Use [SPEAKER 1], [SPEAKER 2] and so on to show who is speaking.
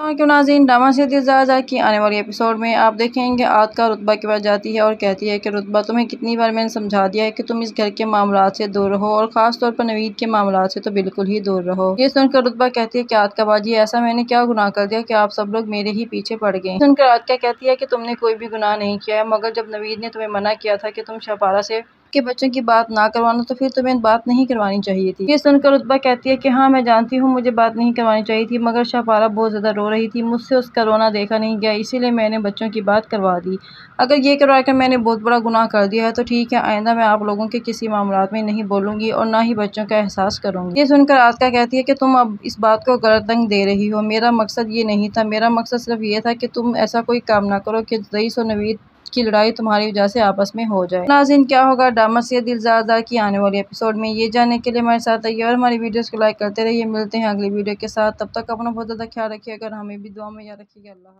[SPEAKER 1] नाजीन drama से दिलजाजा की आने वाली एपिसोड में आप देखेंगे आद का रुतबा के पास जाती है और कहती है कि रुतबा तुम्हें कितनी बार मैंने समझा दिया है कि तुम इस घर के मामला से दूर रहो और ख़ास तौर पर नवीद के मामला से तो बिल्कुल ही दूर रहो। ये सुनकर रुतबा कहती है कि आद का बाजी, ऐसा मैंने क्या गुनाह कर दिया कि आप सब लोग मेरे ही पीछे पड़ गए? सुनकर आद का कहती है कि तुमने कोई भी गुनाह नहीं किया है, मगर जब नवीद ने तुम्हें मना किया था कि तुम शपारा से के बच्चों की बात ना करवाना तो फिर तुम्हें बात नहीं करवानी चाहिए थी। ये सुनकर रुतबा कहती है कि हाँ मैं जानती हूँ, मुझे बात नहीं करवानी चाहिए थी, मगर शाहपारा बहुत ज़्यादा रो रही थी, मुझसे उसका रोना देखा नहीं गया, इसीलिए मैंने बच्चों की बात करवा दी। अगर ये करवा कर मैंने बहुत बड़ा गुनाह कर दिया है तो ठीक है, आइंदा मैं आप लोगों के किसी मामला में नहीं बोलूँगी और ना ही बच्चों का एहसास करूँगी। ये सुनकर आस्का कहती है कि, तुम अब इस बात को गलत रंग दे रही हो। मेरा मकसद ये नहीं था, मेरा मकसद सिर्फ़ ये था कि तुम ऐसा कोई काम ना करो कि रईस और नवीद की लड़ाई तुम्हारी वजह से आपस में हो जाए। नाजिन क्या होगा? डामा से दिलजादा की आने वाली एपिसोड में ये जानने के लिए हमारे साथ आइए और हमारी वीडियोस को लाइक करते रहिए। मिलते हैं अगली वीडियो के साथ। तब तक अपना बहुत ज़्यादा ख्याल रखिए। अगर हमें भी दुआ में याद रखिएगा, अल्लाह